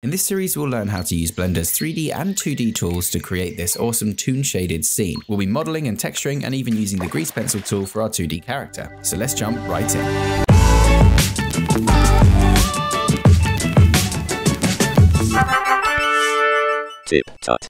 In this series, we'll learn how to use Blender's 3D and 2D tools to create this awesome toon shaded scene. We'll be modeling and texturing and even using the grease pencil tool for our 2D character. So let's jump right in. Tip Tut.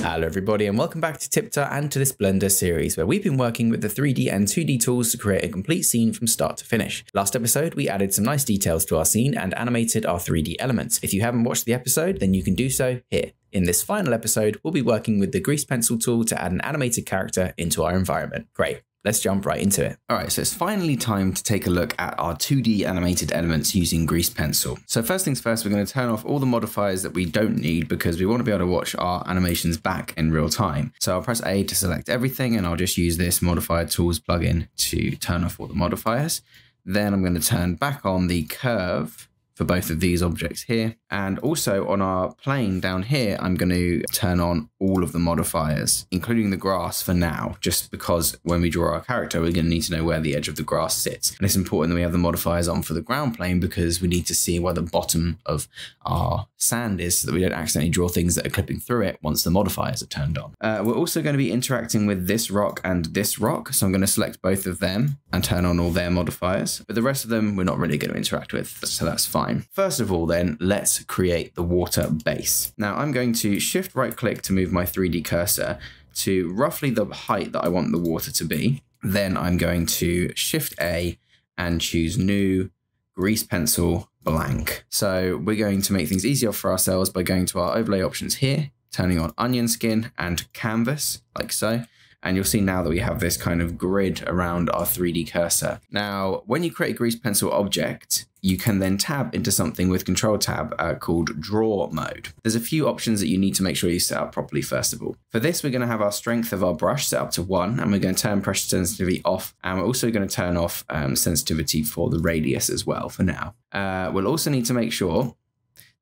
Hello everybody and welcome back to TipTut and to this Blender series where we've been working with the 3D and 2D tools to create a complete scene from start to finish. Last episode we added some nice details to our scene and animated our 3D elements. If you haven't watched the episode then you can do so here. In this final episode we'll be working with the grease pencil tool to add an animated character into our environment. Great let's jump right into it. All right, so it's finally time to take a look at our 2D animated elements using Grease Pencil. So first things first, we're going to turn off all the modifiers that we don't need because we want to be able to watch our animations back in real time. So I'll press A to select everything and I'll just use this modifier tools plugin to turn off all the modifiers. Then I'm going to turn back on the curve for both of these objects here. And also on our plane down here, I'm going to turn on all of the modifiers, including the grass for now, just because when we draw our character, we're going to need to know where the edge of the grass sits. And it's important that we have the modifiers on for the ground plane because we need to see where the bottom of our sand is so that we don't accidentally draw things that are clipping through it once the modifiers are turned on. Uh, we're also going to be interacting with this rock and this rock. So I'm going to select both of them and turn on all their modifiers. But the rest of them, we're not really going to interact with. So that's fine fine. First of all then, let's create the water base. Now I'm going to shift right click to move my 3D cursor to roughly the height that I want the water to be. Then I'm going to shift A and choose new grease pencil blank. So we're going to make things easier for ourselves by going to our overlay options here, turning on onion skin and canvas like so. And you'll see now that we have this kind of grid around our 3D cursor. Now, when you create a grease pencil object, you can then tab into something with control tab uh, called draw mode. There's a few options that you need to make sure you set up properly first of all. For this, we're going to have our strength of our brush set up to one, and we're going to turn pressure sensitivity off, and we're also going to turn off um, sensitivity for the radius as well for now. Uh, we'll also need to make sure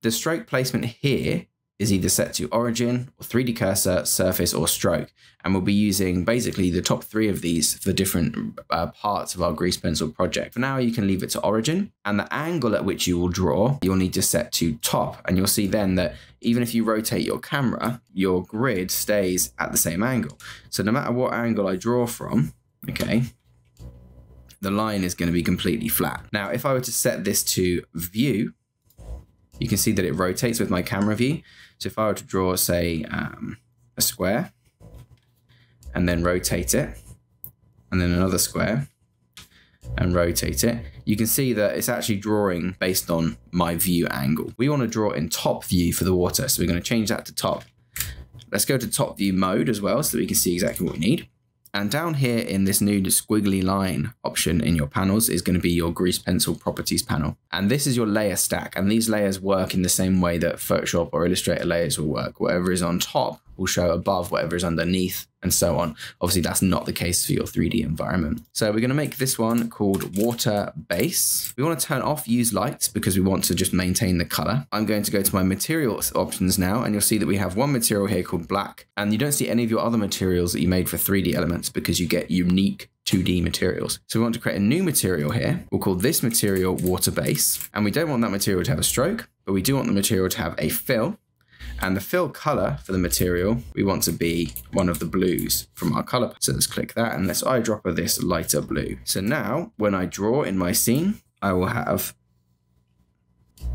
the stroke placement here is either set to origin or 3D cursor, surface, or stroke. And we'll be using basically the top three of these for different uh, parts of our grease pencil project. For now, you can leave it to origin and the angle at which you will draw, you'll need to set to top. And you'll see then that even if you rotate your camera, your grid stays at the same angle. So no matter what angle I draw from, okay, the line is going to be completely flat. Now, if I were to set this to view, you can see that it rotates with my camera view. So if I were to draw, say, um, a square and then rotate it, and then another square and rotate it, you can see that it's actually drawing based on my view angle. We want to draw in top view for the water, so we're going to change that to top. Let's go to top view mode as well so that we can see exactly what we need. And down here in this new squiggly line option in your panels is going to be your grease pencil properties panel. And this is your layer stack. And these layers work in the same way that Photoshop or Illustrator layers will work. Whatever is on top will show above whatever is underneath and so on. Obviously, that's not the case for your 3D environment. So we're going to make this one called water base. We want to turn off use lights because we want to just maintain the color. I'm going to go to my materials options now, and you'll see that we have one material here called black, and you don't see any of your other materials that you made for 3D elements because you get unique 2D materials. So we want to create a new material here. We'll call this material water base, and we don't want that material to have a stroke, but we do want the material to have a fill. And the fill color for the material, we want to be one of the blues from our color. So let's click that and let's eyedropper this lighter blue. So now when I draw in my scene, I will have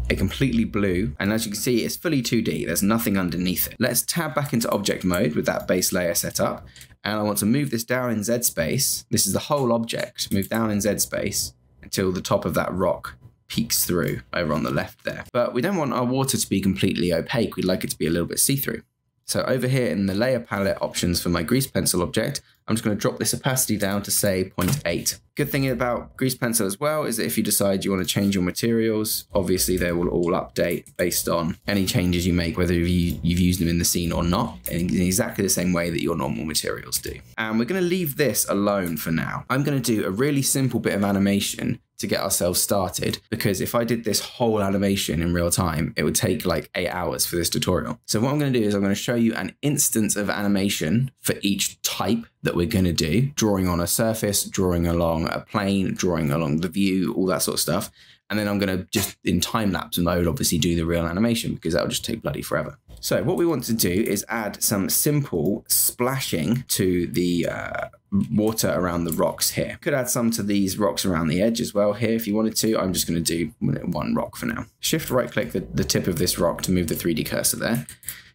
a completely blue. And as you can see, it's fully 2D. There's nothing underneath it. Let's tab back into object mode with that base layer set up. And I want to move this down in Z space. This is the whole object. Move down in Z space until the top of that rock peeks through over on the left there. But we don't want our water to be completely opaque. We'd like it to be a little bit see-through. So over here in the layer palette options for my grease pencil object, I'm just going to drop this opacity down to say 0.8. Good thing about grease pencil as well is that if you decide you want to change your materials, obviously they will all update based on any changes you make, whether you've used them in the scene or not, in exactly the same way that your normal materials do. And we're going to leave this alone for now. I'm going to do a really simple bit of animation to get ourselves started because if I did this whole animation in real time, it would take like eight hours for this tutorial. So what I'm going to do is I'm going to show you an instance of animation for each type that we're going to do, drawing on a surface, drawing along a plane, drawing along the view, all that sort of stuff. And then I'm going to just in time lapse mode, obviously do the real animation because that'll just take bloody forever. So what we want to do is add some simple splashing to the uh, water around the rocks here. Could add some to these rocks around the edge as well here if you wanted to. I'm just going to do one rock for now. Shift right click the, the tip of this rock to move the 3D cursor there.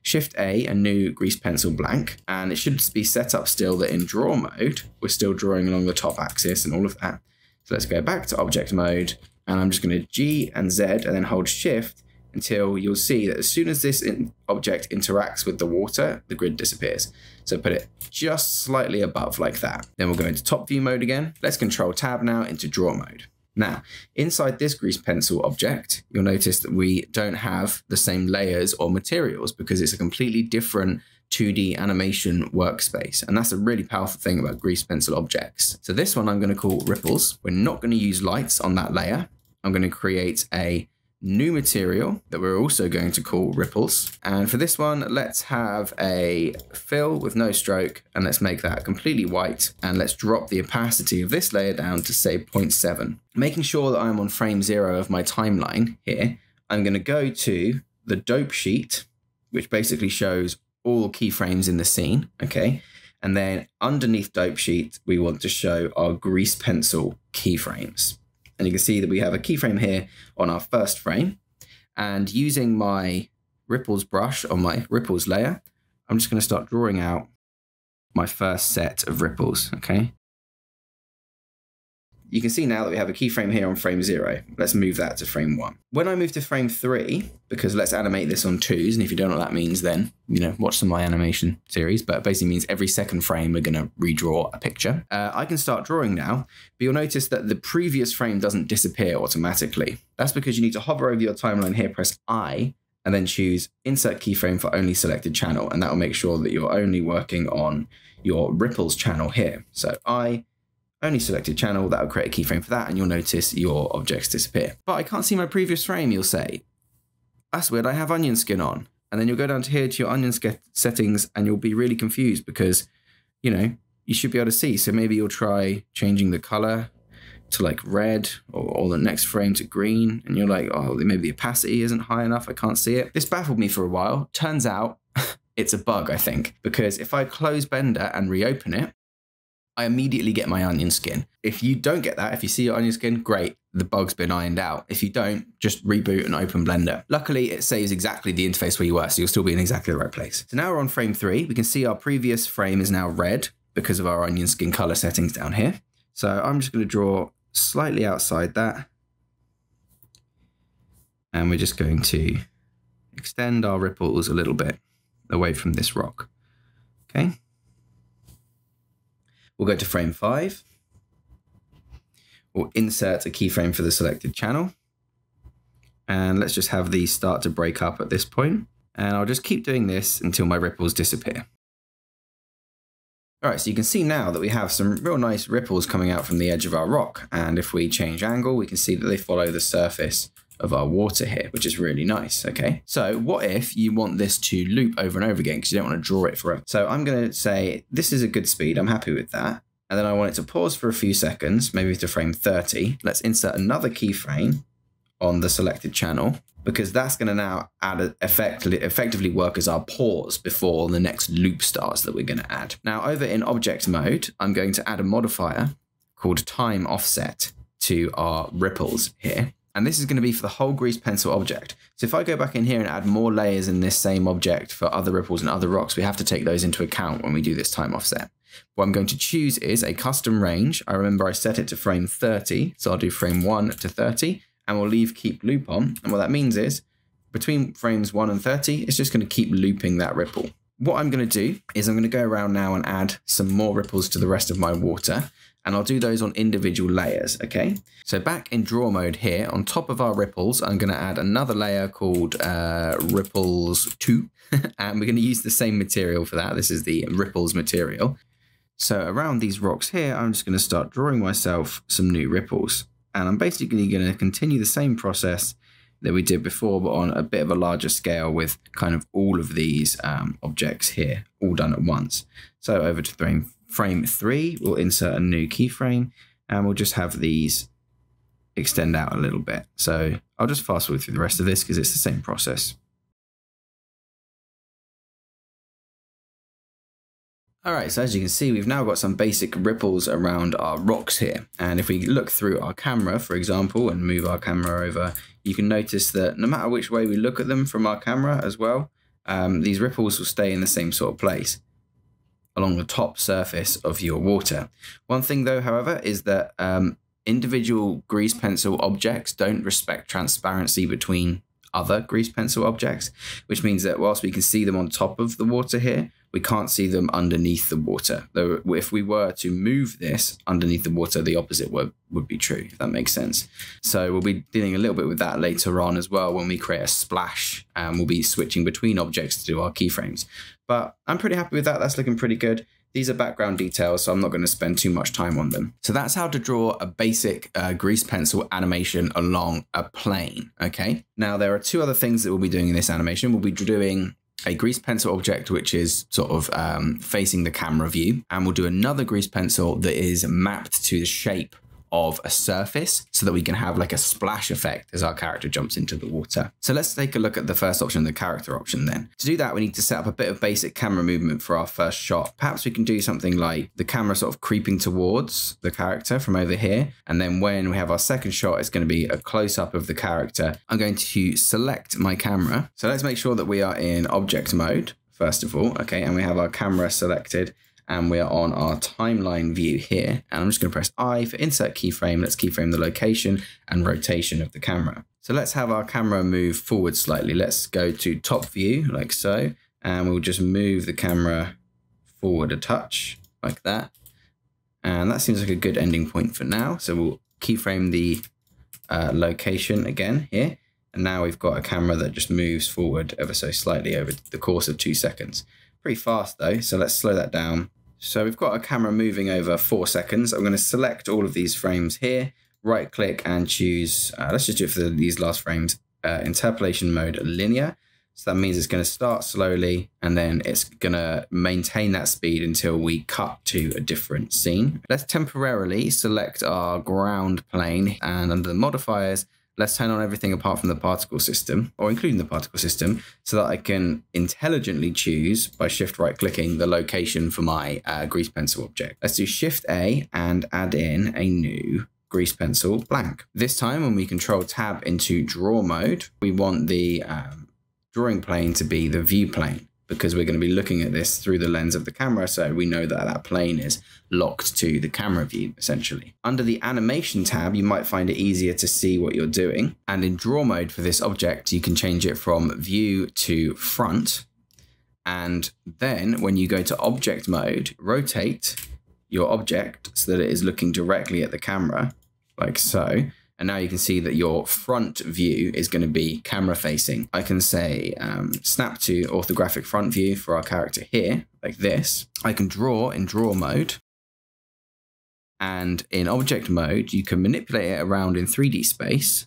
Shift A, a new grease pencil blank, and it should be set up still that in draw mode, we're still drawing along the top axis and all of that. So let's go back to object mode, and I'm just going to G and Z and then hold shift until you'll see that as soon as this in object interacts with the water, the grid disappears. So put it just slightly above like that. Then we'll go into top view mode again. Let's control tab now into draw mode. Now, inside this grease pencil object, you'll notice that we don't have the same layers or materials because it's a completely different 2D animation workspace. And that's a really powerful thing about grease pencil objects. So this one I'm going to call ripples. We're not going to use lights on that layer. I'm going to create a new material that we're also going to call ripples. And for this one, let's have a fill with no stroke and let's make that completely white. And let's drop the opacity of this layer down to say 0.7. Making sure that I'm on frame zero of my timeline here, I'm going to go to the dope sheet, which basically shows all keyframes in the scene. Okay. And then underneath dope sheet, we want to show our grease pencil keyframes. And you can see that we have a keyframe here on our first frame. And using my ripples brush on my ripples layer, I'm just going to start drawing out my first set of ripples, okay? You can see now that we have a keyframe here on frame zero. Let's move that to frame one. When I move to frame three, because let's animate this on twos, and if you don't know what that means, then, you know, watch some of my animation series, but it basically means every second frame we're gonna redraw a picture. Uh, I can start drawing now, but you'll notice that the previous frame doesn't disappear automatically. That's because you need to hover over your timeline here, press I, and then choose insert keyframe for only selected channel. And that will make sure that you're only working on your ripples channel here. So I only selected channel, that will create a keyframe for that, and you'll notice your objects disappear. But I can't see my previous frame, you'll say. That's weird, I have onion skin on. And then you'll go down to here to your onion settings and you'll be really confused because, you know, you should be able to see. So maybe you'll try changing the color to like red or, or, the next frame to green. And you're like, oh, maybe the opacity isn't high enough. I can't see it. This baffled me for a while. Turns out it's a bug, I think, because if I close Blender and reopen it, I immediately get my onion skin. If you don't get that, if you see your onion skin, great, the bug's been ironed out. If you don't, just reboot and open Blender. Luckily, it saves exactly the interface where you were, so you'll still be in exactly the right place. So now we're on frame three. We can see our previous frame is now red because of our onion skin color settings down here. So I'm just going to draw slightly outside that. And we're just going to extend our ripples a little bit away from this rock. Okay. We'll go to frame five. We'll insert a keyframe for the selected channel. And let's just have these start to break up at this point. And I'll just keep doing this until my ripples disappear. All right, so you can see now that we have some real nice ripples coming out from the edge of our rock. And if we change angle, we can see that they follow the surface of our water here, which is really nice, okay? So what if you want this to loop over and over again because you don't want to draw it forever? So I'm going to say this is a good speed. I'm happy with that. And then I want it to pause for a few seconds, maybe to frame 30. Let's insert another keyframe on the selected channel because that's going to now add effectively, effectively work as our pause before the next loop starts that we're going to add. Now over in object mode, I'm going to add a modifier called time offset to our ripples here. And this is going to be for the whole grease pencil object. So if I go back in here and add more layers in this same object for other ripples and other rocks, we have to take those into account when we do this time offset. What I'm going to choose is a custom range. I remember I set it to frame 30. So I'll do frame 1 to 30 and we'll leave keep loop on. And what that means is between frames 1 and 30, it's just going to keep looping that ripple. What I'm going to do is I'm going to go around now and add some more ripples to the rest of my water and I'll do those on individual layers, okay? So back in draw mode here, on top of our ripples, I'm gonna add another layer called uh, ripples 2, and we're gonna use the same material for that. This is the ripples material. So around these rocks here, I'm just gonna start drawing myself some new ripples. And I'm basically gonna continue the same process that we did before, but on a bit of a larger scale with kind of all of these um, objects here, all done at once. So over to frame frame three, we'll insert a new keyframe and we'll just have these extend out a little bit. So I'll just fast forward through the rest of this because it's the same process. All right, so as you can see, we've now got some basic ripples around our rocks here. And if we look through our camera, for example, and move our camera over, you can notice that no matter which way we look at them from our camera as well, um, these ripples will stay in the same sort of place along the top surface of your water. One thing though, however, is that um, individual grease pencil objects don't respect transparency between other grease pencil objects, which means that whilst we can see them on top of the water here, we can't see them underneath the water. Though if we were to move this underneath the water, the opposite would, would be true, if that makes sense. So we'll be dealing a little bit with that later on as well when we create a splash and we'll be switching between objects to do our keyframes. But I'm pretty happy with that. That's looking pretty good. These are background details, so I'm not going to spend too much time on them. So that's how to draw a basic uh, grease pencil animation along a plane, okay? Now, there are two other things that we'll be doing in this animation. We'll be doing a grease pencil object which is sort of um, facing the camera view and we'll do another grease pencil that is mapped to the shape of a surface so that we can have like a splash effect as our character jumps into the water. So let's take a look at the first option, the character option then. To do that, we need to set up a bit of basic camera movement for our first shot. Perhaps we can do something like the camera sort of creeping towards the character from over here. And then when we have our second shot, it's going to be a close up of the character. I'm going to select my camera. So let's make sure that we are in object mode first of all, okay, and we have our camera selected and we're on our timeline view here. And I'm just going to press I for insert keyframe. Let's keyframe the location and rotation of the camera. So let's have our camera move forward slightly. Let's go to top view like so, and we'll just move the camera forward a touch like that. And that seems like a good ending point for now. So we'll keyframe the uh, location again here. And now we've got a camera that just moves forward ever so slightly over the course of two seconds. Pretty fast though, so let's slow that down so we've got a camera moving over four seconds. I'm going to select all of these frames here, right click and choose, uh, let's just do it for the, these last frames, uh, interpolation mode linear. So that means it's going to start slowly and then it's going to maintain that speed until we cut to a different scene. Let's temporarily select our ground plane and under the modifiers, let's turn on everything apart from the particle system, or including the particle system, so that I can intelligently choose by shift right clicking the location for my uh, grease pencil object. Let's do shift A and add in a new grease pencil blank. This time when we control tab into draw mode, we want the um, drawing plane to be the view plane because we're going to be looking at this through the lens of the camera. So we know that that plane is locked to the camera view, essentially. Under the animation tab, you might find it easier to see what you're doing. And in draw mode for this object, you can change it from view to front. And then when you go to object mode, rotate your object so that it is looking directly at the camera, like so. And now you can see that your front view is going to be camera facing. I can say um, snap to orthographic front view for our character here, like this. I can draw in draw mode. And in object mode, you can manipulate it around in 3D space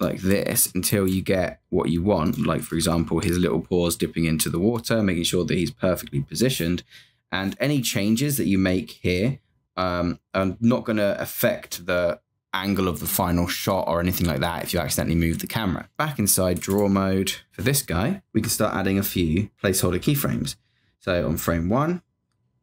like this until you get what you want. Like, for example, his little paws dipping into the water, making sure that he's perfectly positioned. And any changes that you make here um, are not going to affect the angle of the final shot or anything like that if you accidentally move the camera. Back inside draw mode for this guy, we can start adding a few placeholder keyframes. So on frame one,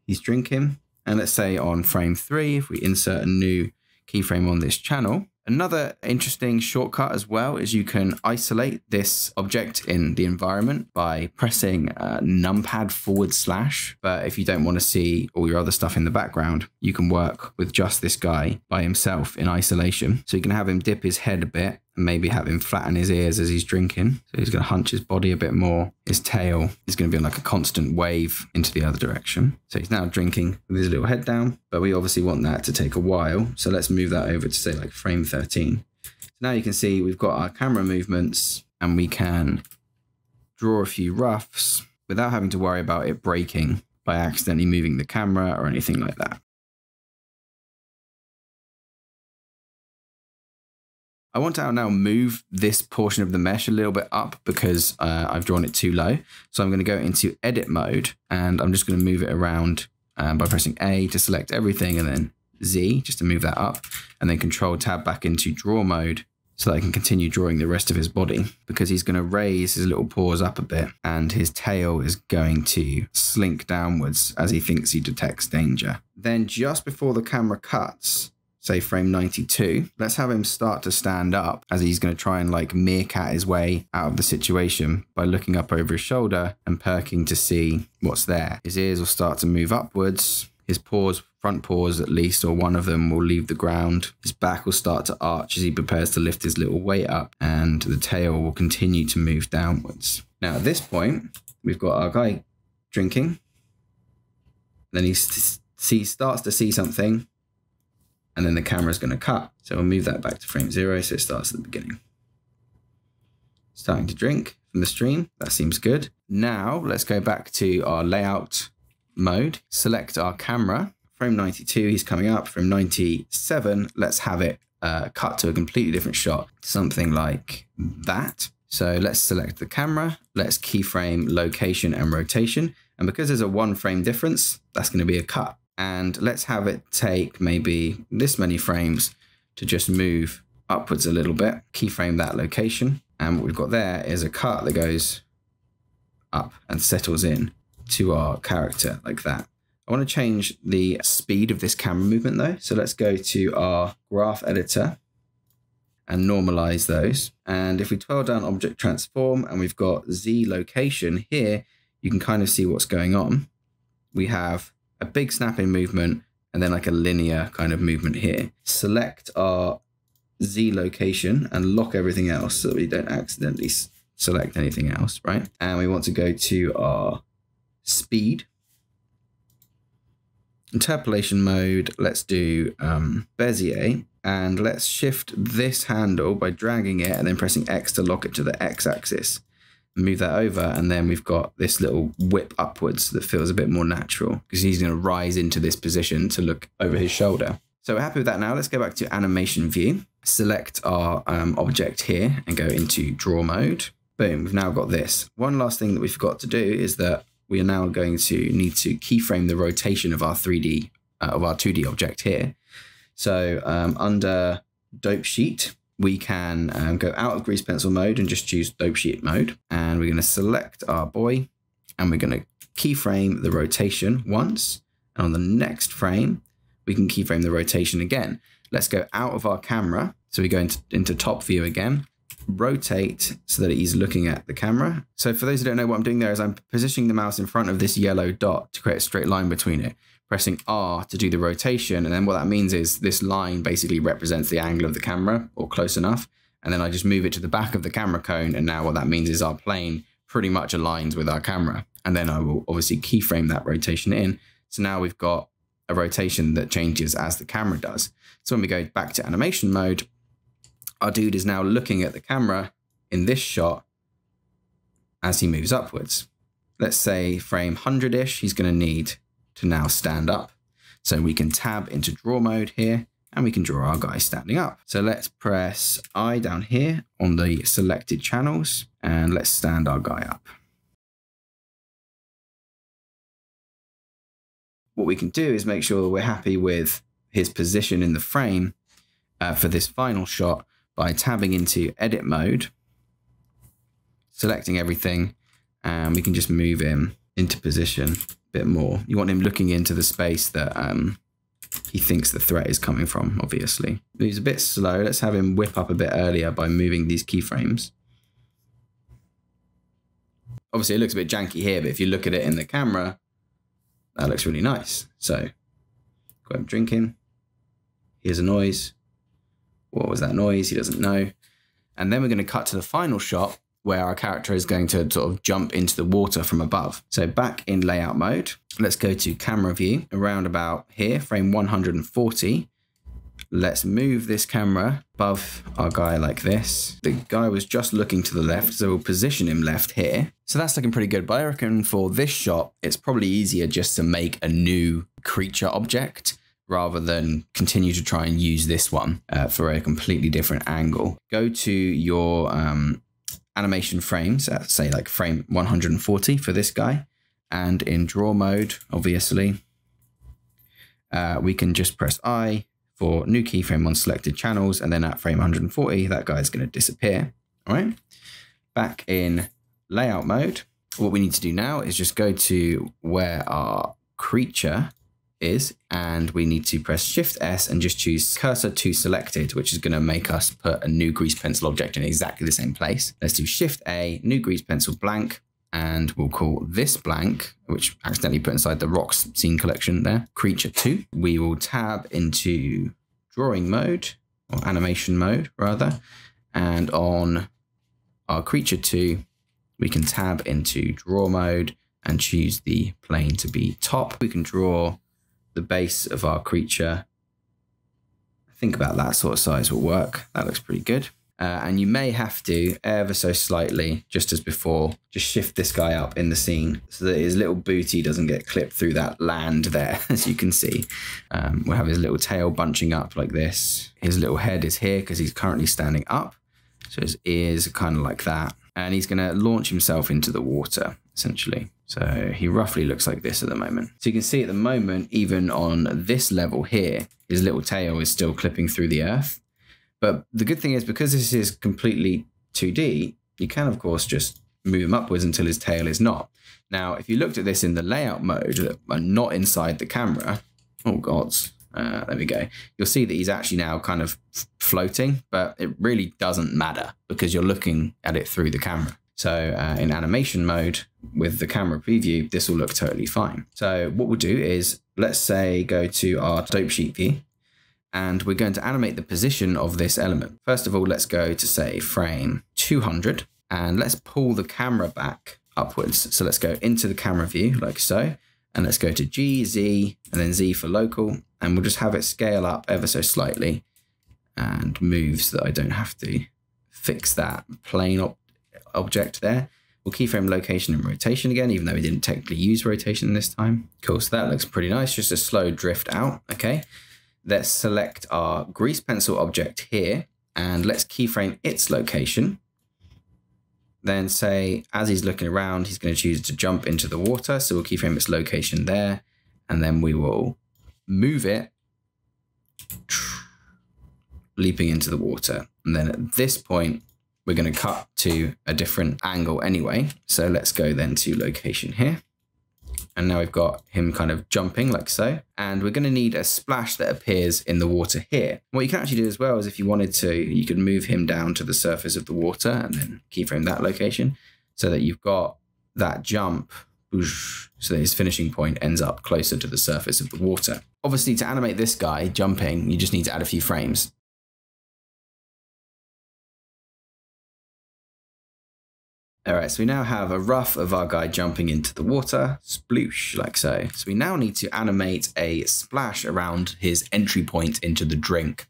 he's drinking. And let's say on frame three, if we insert a new keyframe on this channel, Another interesting shortcut as well is you can isolate this object in the environment by pressing uh, numpad forward slash. But if you don't want to see all your other stuff in the background, you can work with just this guy by himself in isolation. So you can have him dip his head a bit maybe have him flatten his ears as he's drinking. So he's going to hunch his body a bit more. His tail is going to be on like a constant wave into the other direction. So he's now drinking with his little head down, but we obviously want that to take a while. So let's move that over to say like frame 13. So now you can see we've got our camera movements and we can draw a few roughs without having to worry about it breaking by accidentally moving the camera or anything like that. I want to now move this portion of the mesh a little bit up because uh, I've drawn it too low. So I'm going to go into edit mode and I'm just going to move it around um, by pressing A to select everything and then Z just to move that up, and then Control Tab back into draw mode so that I can continue drawing the rest of his body because he's going to raise his little paws up a bit and his tail is going to slink downwards as he thinks he detects danger. Then just before the camera cuts, say frame 92, let's have him start to stand up as he's going to try and like meerkat his way out of the situation by looking up over his shoulder and perking to see what's there. His ears will start to move upwards. His paws, front paws at least, or one of them will leave the ground. His back will start to arch as he prepares to lift his little weight up, and the tail will continue to move downwards. Now, at this point, we've got our guy drinking. Then he starts to see something, and then the camera is going to cut. So we'll move that back to frame zero so it starts at the beginning. Starting to drink from the stream. That seems good. Now let's go back to our layout mode. Select our camera. Frame 92, he's coming up. Frame 97, let's have it uh, cut to a completely different shot. Something like that. So let's select the camera. Let's keyframe location and rotation. And because there's a one frame difference, that's going to be a cut and let's have it take maybe this many frames to just move upwards a little bit, keyframe that location. And what we've got there is a cut that goes up and settles in to our character like that. I want to change the speed of this camera movement though. So let's go to our graph editor and normalize those. And if we twirl down object transform and we've got Z location here, you can kind of see what's going on. We have a big snapping movement and then like a linear kind of movement here. Select our Z location and lock everything else so we don't accidentally select anything else, right? And we want to go to our speed. Interpolation mode, let's do um, Bezier and let's shift this handle by dragging it and then pressing X to lock it to the X axis move that over, and then we've got this little whip upwards that feels a bit more natural because he's going to rise into this position to look over his shoulder. So we're happy with that now. Let's go back to animation view, select our um, object here and go into draw mode. Boom, we've now got this. One last thing that we forgot to do is that we are now going to need to keyframe the rotation of our 3D, uh, of our 2D object here. So um, under dope sheet, we can um, go out of grease pencil mode and just choose dope sheet mode. And we're going to select our boy and we're going to keyframe the rotation once. And on the next frame, we can keyframe the rotation again. Let's go out of our camera. So we go into, into top view again, rotate so that he's looking at the camera. So for those who don't know what I'm doing there is I'm positioning the mouse in front of this yellow dot to create a straight line between it pressing R to do the rotation. And then what that means is this line basically represents the angle of the camera or close enough. And then I just move it to the back of the camera cone. And now what that means is our plane pretty much aligns with our camera. And then I will obviously keyframe that rotation in. So now we've got a rotation that changes as the camera does. So when we go back to animation mode, our dude is now looking at the camera in this shot as he moves upwards. Let's say frame 100-ish, he's going to need to now stand up. So we can tab into draw mode here and we can draw our guy standing up. So let's press I down here on the selected channels and let's stand our guy up. What we can do is make sure we're happy with his position in the frame uh, for this final shot by tabbing into edit mode, selecting everything, and we can just move him into position bit more. You want him looking into the space that um, he thinks the threat is coming from, obviously. He's a bit slow. Let's have him whip up a bit earlier by moving these keyframes. Obviously, it looks a bit janky here, but if you look at it in the camera, that looks really nice. So, him drinking. Here's a noise. What was that noise? He doesn't know. And then we're going to cut to the final shot where our character is going to sort of jump into the water from above. So back in layout mode, let's go to camera view around about here, frame 140. Let's move this camera above our guy like this. The guy was just looking to the left, so we'll position him left here. So that's looking pretty good, but I reckon for this shot, it's probably easier just to make a new creature object rather than continue to try and use this one uh, for a completely different angle. Go to your um, animation frames at say like frame 140 for this guy and in draw mode obviously uh, we can just press I for new keyframe on selected channels. And then at frame 140, that guy is going to disappear. All right. Back in layout mode, what we need to do now is just go to where our creature is, and we need to press Shift S and just choose cursor to selected, which is going to make us put a new grease pencil object in exactly the same place. Let's do Shift A, new grease pencil blank, and we'll call this blank, which accidentally put inside the rocks scene collection there, creature 2. We will tab into drawing mode, or animation mode rather, and on our creature 2, we can tab into draw mode and choose the plane to be top. We can draw the base of our creature. I think about that sort of size will work. That looks pretty good. Uh, and you may have to ever so slightly, just as before, just shift this guy up in the scene so that his little booty doesn't get clipped through that land there, as you can see. Um, we'll have his little tail bunching up like this. His little head is here because he's currently standing up. So his ears are kind of like that. And he's going to launch himself into the water, essentially. So he roughly looks like this at the moment. So you can see at the moment, even on this level here, his little tail is still clipping through the earth. But the good thing is because this is completely 2D, you can of course just move him upwards until his tail is not. Now, if you looked at this in the layout mode, not inside the camera, oh gods, uh, there we go. You'll see that he's actually now kind of floating, but it really doesn't matter because you're looking at it through the camera. So uh, in animation mode with the camera preview, this will look totally fine. So what we'll do is let's say go to our dope sheet view and we're going to animate the position of this element. First of all, let's go to say frame 200 and let's pull the camera back upwards. So let's go into the camera view like so, and let's go to G, Z, and then Z for local, and we'll just have it scale up ever so slightly and move so that I don't have to fix that plane op object there. We'll keyframe location and rotation again, even though we didn't technically use rotation this time. Cool, so that looks pretty nice, just a slow drift out, okay? Let's select our grease pencil object here, and let's keyframe its location. Then say, as he's looking around, he's going to choose to jump into the water, so we'll keyframe its location there, and then we will move it, leaping into the water. And then at this point, we're going to cut to a different angle anyway. So let's go then to location here. And now we've got him kind of jumping like so. And we're going to need a splash that appears in the water here. What you can actually do as well is if you wanted to, you could move him down to the surface of the water and then keyframe that location so that you've got that jump so that his finishing point ends up closer to the surface of the water. Obviously, to animate this guy jumping, you just need to add a few frames. All right, so we now have a rough of our guy jumping into the water, sploosh, like so. So we now need to animate a splash around his entry point into the drink.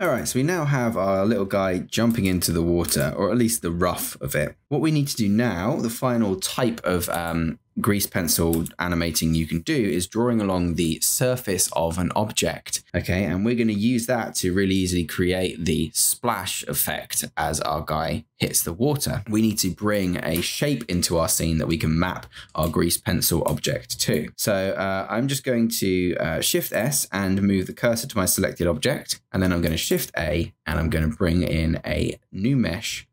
All right, so we now have our little guy jumping into the water, or at least the rough of it. What we need to do now, the final type of um, grease pencil animating you can do is drawing along the surface of an object. Okay, and we're going to use that to really easily create the splash effect as our guy hits the water. We need to bring a shape into our scene that we can map our grease pencil object to. So uh, I'm just going to uh, Shift S and move the cursor to my selected object, and then I'm going to Shift A and I'm going to bring in a new mesh.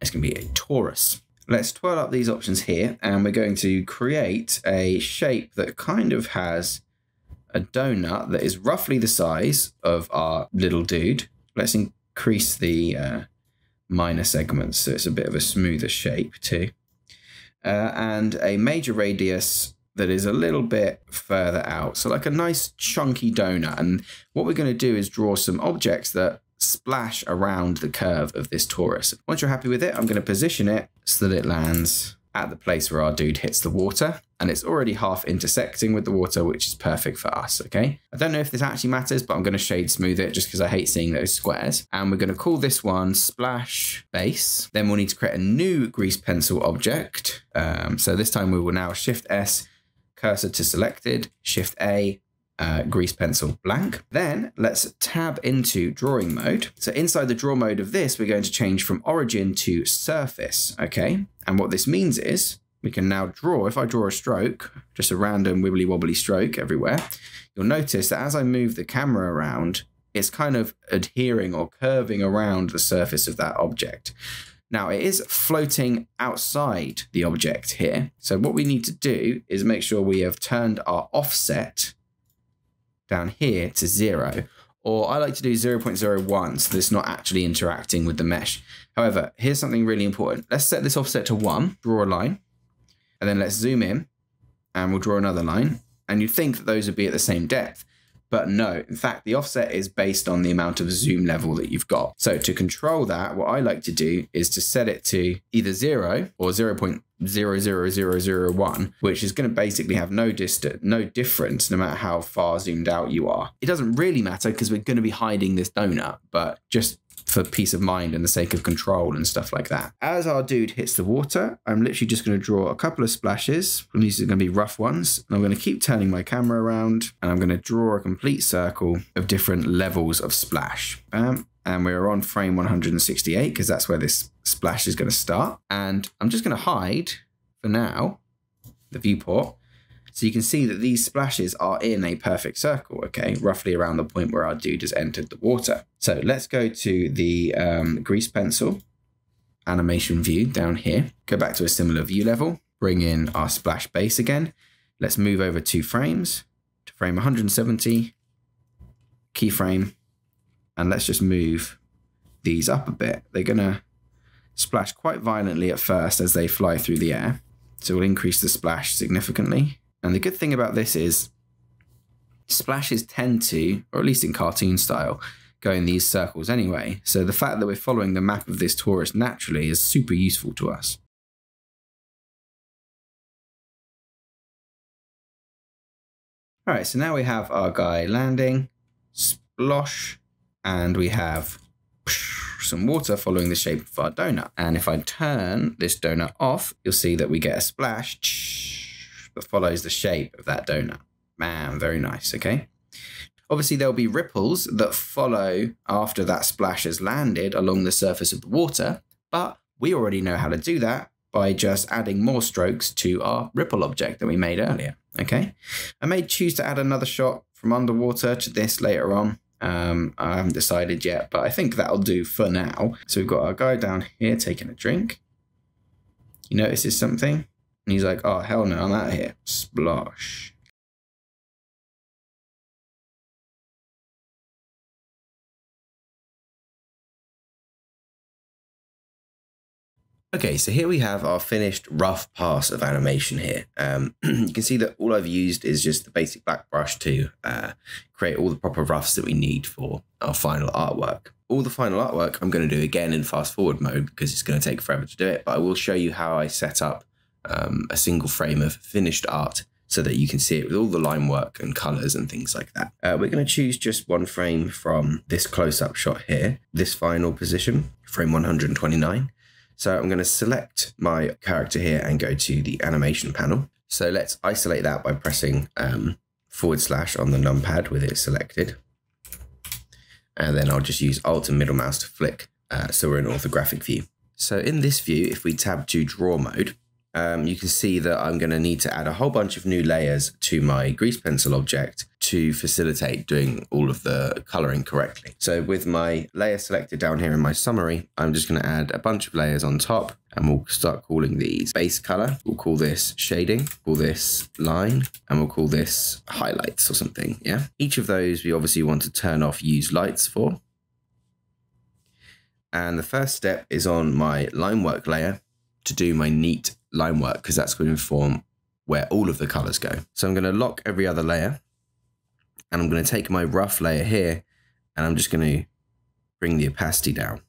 It's going to be a torus. Let's twirl up these options here and we're going to create a shape that kind of has a donut that is roughly the size of our little dude. Let's increase the uh, minor segments so it's a bit of a smoother shape too. Uh, and a major radius that is a little bit further out. So like a nice chunky donut. And what we're going to do is draw some objects that splash around the curve of this torus. Once you're happy with it, I'm going to position it so that it lands at the place where our dude hits the water and it's already half intersecting with the water which is perfect for us okay? I don't know if this actually matters but i'm going to shade smooth it just because i hate seeing those squares. And we're going to call this one splash base. Then we'll need to create a new grease pencil object. Um, so this time we will now shift s cursor to selected shift a uh, grease pencil blank. Then let's tab into drawing mode. So inside the draw mode of this, we're going to change from origin to surface, okay? And what this means is we can now draw. If I draw a stroke, just a random wibbly wobbly stroke everywhere, you'll notice that as I move the camera around, it's kind of adhering or curving around the surface of that object. Now it is floating outside the object here. So what we need to do is make sure we have turned our offset down here to zero, or I like to do 0.01 so it's not actually interacting with the mesh. However, here's something really important. Let's set this offset to one, draw a line, and then let's zoom in and we'll draw another line. And you'd think that those would be at the same depth. But no, in fact, the offset is based on the amount of zoom level that you've got. So to control that, what I like to do is to set it to either zero or 0.00001, which is going to basically have no distance, no difference, no matter how far zoomed out you are. It doesn't really matter because we're going to be hiding this donut, but just for peace of mind and the sake of control and stuff like that. As our dude hits the water, I'm literally just going to draw a couple of splashes. And These are going to be rough ones. And I'm going to keep turning my camera around and I'm going to draw a complete circle of different levels of splash. Bam. And we're on frame 168 because that's where this splash is going to start. And I'm just going to hide for now the viewport so you can see that these splashes are in a perfect circle, okay, roughly around the point where our dude has entered the water. So let's go to the um, grease pencil animation view down here. Go back to a similar view level, bring in our splash base again. Let's move over two frames to frame 170, keyframe, and let's just move these up a bit. They're gonna splash quite violently at first as they fly through the air. So we'll increase the splash significantly. And the good thing about this is splashes tend to, or at least in cartoon style, go in these circles anyway. So the fact that we're following the map of this torus naturally is super useful to us. All right, so now we have our guy landing, splosh, and we have some water following the shape of our donut. And if I turn this donut off, you'll see that we get a splash that follows the shape of that donut. Man, very nice, okay? Obviously, there'll be ripples that follow after that splash has landed along the surface of the water, but we already know how to do that by just adding more strokes to our ripple object that we made earlier, okay? I may choose to add another shot from underwater to this later on. Um, I haven't decided yet, but I think that'll do for now. So we've got our guy down here taking a drink. You notices something? And he's like, oh, hell no, I'm out of here. Splosh. Okay, so here we have our finished rough pass of animation here. Um, you can see that all I've used is just the basic black brush to uh, create all the proper roughs that we need for our final artwork. All the final artwork I'm going to do again in fast forward mode because it's going to take forever to do it, but I will show you how I set up um, a single frame of finished art so that you can see it with all the line work and colors and things like that. Uh, we're going to choose just one frame from this close-up shot here, this final position, frame 129. So I'm going to select my character here and go to the animation panel. So let's isolate that by pressing um, forward slash on the numpad with it selected. And then I'll just use Alt and middle mouse to flick uh, so we're in orthographic view. So in this view, if we tab to draw mode, um, you can see that I'm going to need to add a whole bunch of new layers to my grease pencil object to facilitate doing all of the coloring correctly. So with my layer selected down here in my summary, I'm just going to add a bunch of layers on top and we'll start calling these base color. We'll call this shading, call this line, and we'll call this highlights or something. Yeah. Each of those we obviously want to turn off use lights for. And the first step is on my line work layer to do my neat line work because that's going to inform where all of the colors go. So I'm going to lock every other layer and I'm going to take my rough layer here and I'm just going to bring the opacity down.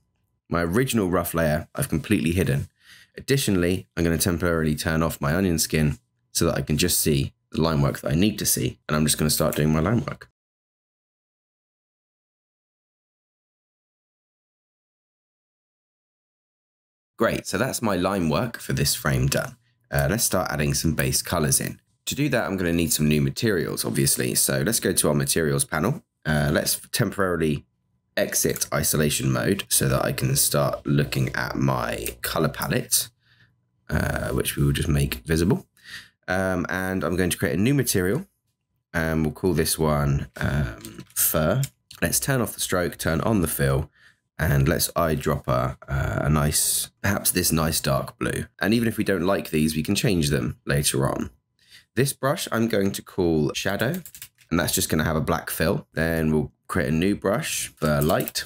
My original rough layer I've completely hidden. Additionally, I'm going to temporarily turn off my onion skin so that I can just see the line work that I need to see. And I'm just going to start doing my line work. Great, so that's my line work for this frame done. Uh, let's start adding some base colors in. To do that, I'm going to need some new materials, obviously. So let's go to our materials panel. Uh, let's temporarily exit isolation mode so that I can start looking at my color palette. Uh, which we will just make visible. Um, and I'm going to create a new material and we'll call this one um, fur. Let's turn off the stroke, turn on the fill, and let's eyedropper uh, a nice, perhaps this nice dark blue. And even if we don't like these, we can change them later on. This brush I'm going to call shadow, and that's just going to have a black fill. Then we'll create a new brush for light.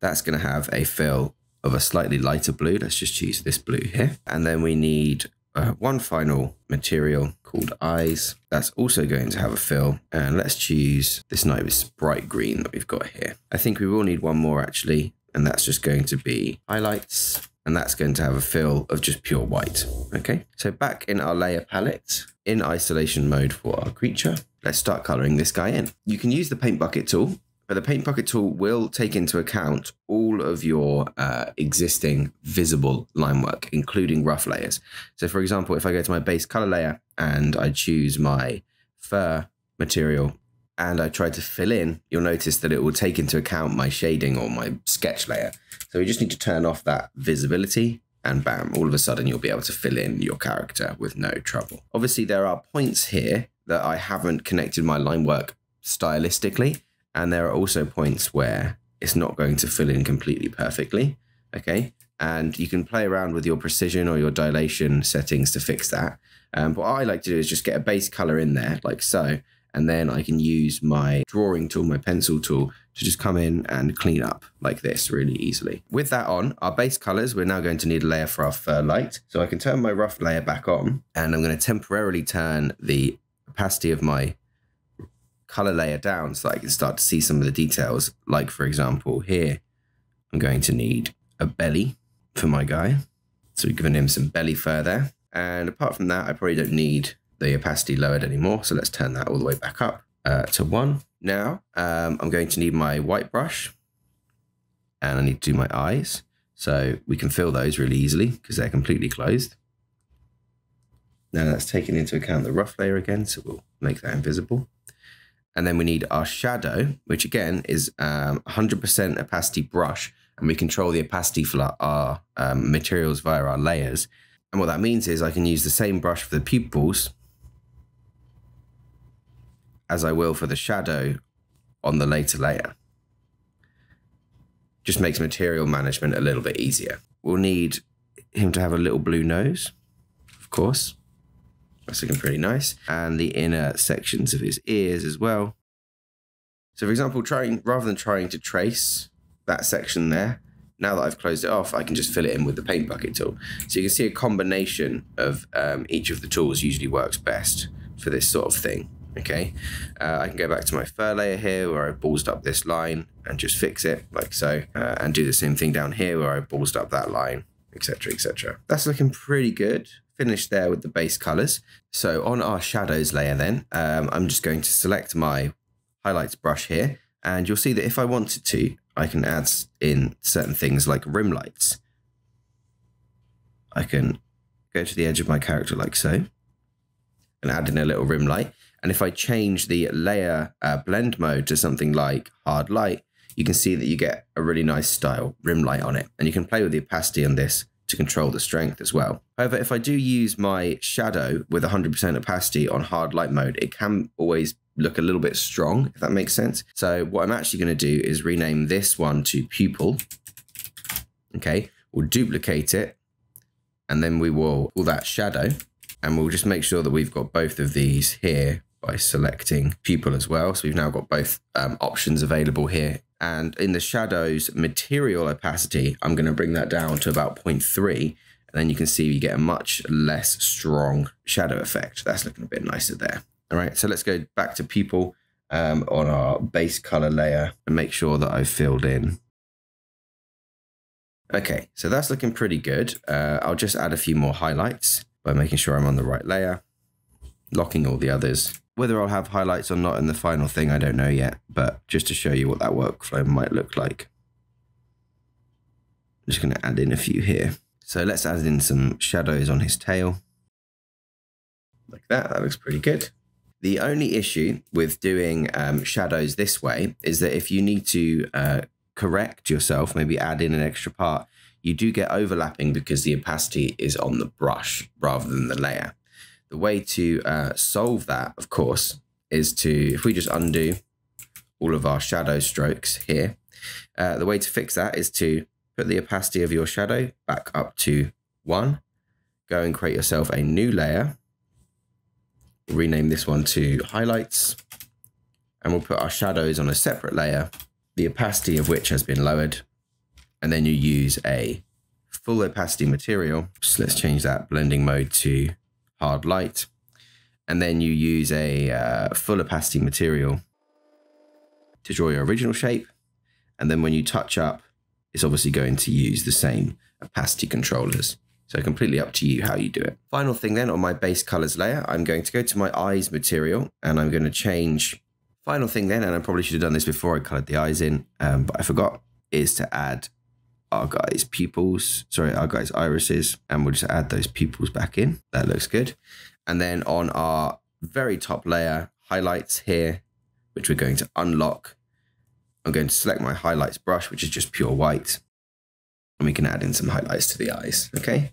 That's going to have a fill of a slightly lighter blue. Let's just choose this blue here. And then we need uh, one final material called eyes. That's also going to have a fill. And let's choose this nice bright green that we've got here. I think we will need one more actually. And that's just going to be highlights. And that's going to have a fill of just pure white. Okay. So back in our layer palette, in isolation mode for our creature, let's start coloring this guy in. You can use the paint bucket tool but the paint bucket tool will take into account all of your uh, existing visible line work, including rough layers. So for example, if I go to my base color layer and I choose my fur material and I try to fill in, you'll notice that it will take into account my shading or my sketch layer. So we just need to turn off that visibility and bam, all of a sudden you'll be able to fill in your character with no trouble. Obviously there are points here that I haven't connected my line work stylistically. And there are also points where it's not going to fill in completely perfectly. Okay. And you can play around with your precision or your dilation settings to fix that. Um, but what I like to do is just get a base color in there like so. And then I can use my drawing tool, my pencil tool, to just come in and clean up like this really easily. With that on, our base colors, we're now going to need a layer for our fur light. So I can turn my rough layer back on and I'm going to temporarily turn the opacity of my color layer down so I can start to see some of the details. Like for example, here, I'm going to need a belly for my guy. So we've given him some belly fur there. And apart from that, I probably don't need the opacity lowered anymore. So let's turn that all the way back up uh, to one. Now um, I'm going to need my white brush and I need to do my eyes. So we can fill those really easily because they're completely closed. Now that's taken into account the rough layer again, so we'll make that invisible. And then we need our shadow, which again is 100% um, opacity brush. And we control the opacity for our um, materials via our layers. And what that means is I can use the same brush for the pupils as I will for the shadow on the later layer. Just makes material management a little bit easier. We'll need him to have a little blue nose, of course. That's looking pretty nice. And the inner sections of his ears as well. So for example, trying rather than trying to trace that section there, now that I've closed it off, I can just fill it in with the paint bucket tool. So you can see a combination of um, each of the tools usually works best for this sort of thing. Okay, uh, I can go back to my fur layer here where I ballsed up this line and just fix it like so, uh, and do the same thing down here where I ballsed up that line, etc., etc. That's looking pretty good finished there with the base colors. So on our shadows layer then, um, I'm just going to select my highlights brush here. And you'll see that if I wanted to, I can add in certain things like rim lights. I can go to the edge of my character like so and add in a little rim light. And if I change the layer uh, blend mode to something like hard light, you can see that you get a really nice style rim light on it. And you can play with the opacity on this to control the strength as well. However, if I do use my shadow with 100% opacity on hard light mode, it can always look a little bit strong, if that makes sense. So what I'm actually going to do is rename this one to pupil. Okay, we'll duplicate it and then we will call that shadow and we'll just make sure that we've got both of these here by selecting pupil as well. So we've now got both um, options available here and in the shadows material opacity, I'm going to bring that down to about 0.3. And then you can see you get a much less strong shadow effect. That's looking a bit nicer there. All right, so let's go back to pupil um, on our base color layer and make sure that I've filled in. Okay, so that's looking pretty good. Uh, I'll just add a few more highlights by making sure I'm on the right layer, locking all the others. Whether I'll have highlights or not in the final thing, I don't know yet, but just to show you what that workflow might look like. I'm just going to add in a few here. So let's add in some shadows on his tail. Like that, that looks pretty good. The only issue with doing um, shadows this way is that if you need to uh, correct yourself, maybe add in an extra part, you do get overlapping because the opacity is on the brush rather than the layer. The way to uh, solve that, of course, is to, if we just undo all of our shadow strokes here, uh, the way to fix that is to put the opacity of your shadow back up to one, go and create yourself a new layer, rename this one to highlights, and we'll put our shadows on a separate layer, the opacity of which has been lowered, and then you use a full opacity material. So let's change that blending mode to hard light. And then you use a uh, full opacity material to draw your original shape. And then when you touch up, it's obviously going to use the same opacity controllers. So completely up to you how you do it. Final thing then on my base colors layer, I'm going to go to my eyes material and I'm going to change. Final thing then, and I probably should have done this before I colored the eyes in, um, but I forgot, is to add our guy's pupils, sorry, our guy's irises, and we'll just add those pupils back in. That looks good. And then on our very top layer, highlights here, which we're going to unlock, I'm going to select my highlights brush, which is just pure white. And we can add in some highlights to the eyes, okay?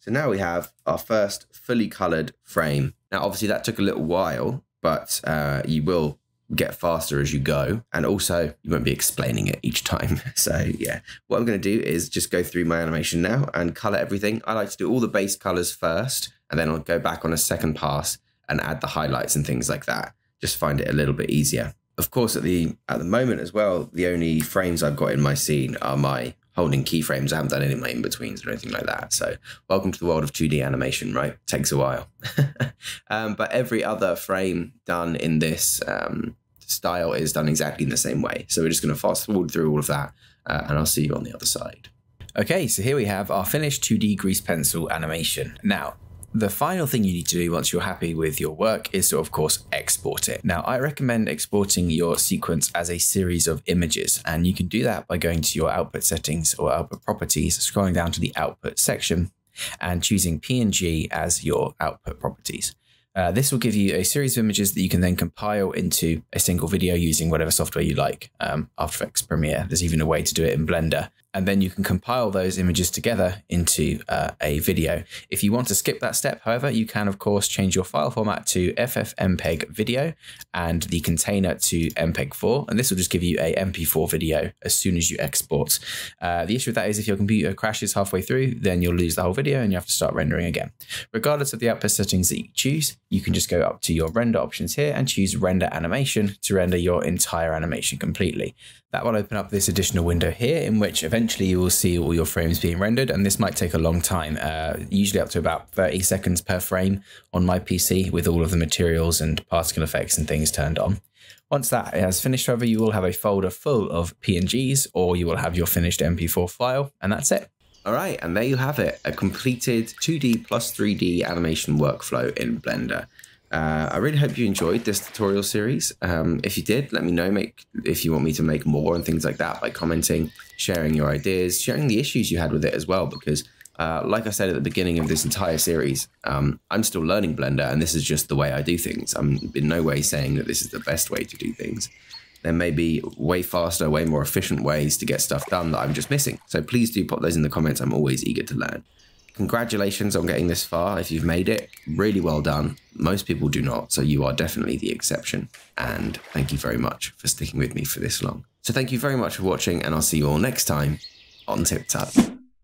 So now we have our first fully colored frame. Now, obviously that took a little while, but uh, you will get faster as you go. And also, you won't be explaining it each time. So, yeah, what I'm going to do is just go through my animation now and color everything. I like to do all the base colors first, and then I'll go back on a second pass and add the highlights and things like that. Just find it a little bit easier. Of course, at the at the moment as well, the only frames I've got in my scene are my holding keyframes. I haven't done any of my in-betweens or anything like that. So welcome to the world of 2D animation, right? Takes a while. um, but every other frame done in this um, style is done exactly in the same way. So we're just going to fast forward through all of that uh, and I'll see you on the other side. Okay, so here we have our finished 2D grease pencil animation. Now, the final thing you need to do once you're happy with your work is to, of course, export it. Now, I recommend exporting your sequence as a series of images, and you can do that by going to your output settings or output properties, scrolling down to the output section, and choosing PNG as your output properties. Uh, this will give you a series of images that you can then compile into a single video using whatever software you like. Um, After Effects Premiere, there's even a way to do it in Blender and then you can compile those images together into uh, a video. If you want to skip that step, however, you can, of course, change your file format to FFmpeg video and the container to MPEG-4, and this will just give you a MP4 video as soon as you export. Uh, the issue with that is if your computer crashes halfway through, then you'll lose the whole video and you have to start rendering again. Regardless of the output settings that you choose, you can just go up to your render options here and choose render animation to render your entire animation completely. That will open up this additional window here in which eventually you will see all your frames being rendered and this might take a long time, uh, usually up to about 30 seconds per frame on my PC with all of the materials and particle effects and things turned on. Once that has finished, however, you will have a folder full of PNGs or you will have your finished MP4 file and that's it. All right, and there you have it, a completed 2D plus 3D animation workflow in Blender. Uh, I really hope you enjoyed this tutorial series. Um, if you did, let me know make if you want me to make more and things like that by commenting, sharing your ideas, sharing the issues you had with it as well. Because, uh, like I said at the beginning of this entire series, um, I'm still learning Blender, and this is just the way I do things. I'm in no way saying that this is the best way to do things. There may be way faster, way more efficient ways to get stuff done that I'm just missing. So please do put those in the comments. I'm always eager to learn congratulations on getting this far. If you've made it, really well done. Most people do not, so you are definitely the exception. And thank you very much for sticking with me for this long. So thank you very much for watching, and I'll see you all next time on Tip Tut.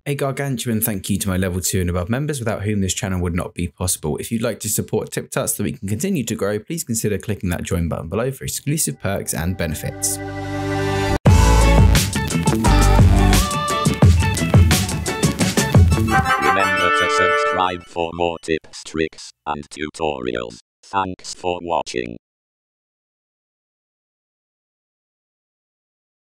A gargantuan thank you to my level 2 and above members without whom this channel would not be possible. If you'd like to support Tip Tut so that we can continue to grow, please consider clicking that join button below for exclusive perks and benefits. Subscribe for more tips, tricks, and tutorials. Thanks for watching.